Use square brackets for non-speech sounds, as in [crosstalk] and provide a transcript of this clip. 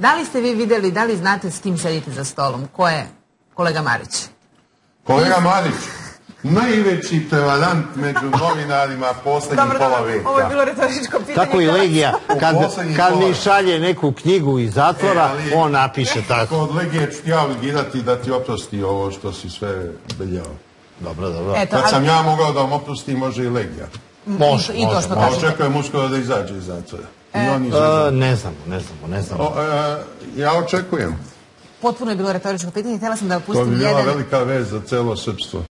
Da li ste vi vidjeli, da li znate s kim sedite za stolom? Ko je kolega Marić? Kolega Marić, najveći prevarant među [laughs] novinarima posljednjih pola dobro, vijeka. ovo je bilo retoričko pitanje. Tako i Legija, kad, kad mi šalje neku knjigu iz zatvora, E, ali- on napiše tako. Kod Legije ću ti ja da ti oprosti ovo što si sve beljao. Dobro, dobro. Eto, Kad ali- sam ja mogao da vam oprosti, može i Legija. Može, I to može. kažete. očekujem uskoro da izađe iz zatvora. I oni iz E, ne znamo, ne znamo, ne znamo. O, e, ja očekujem. Potpuno je bilo retoričko pitanje. Htjela sam da To bi pustim bila jedan... velika vez za celo srpstvo.